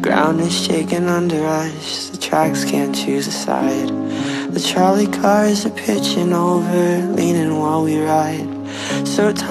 ground is shaking under us. The tracks can't choose a side. The trolley cars are pitching over Leaning while we ride. So time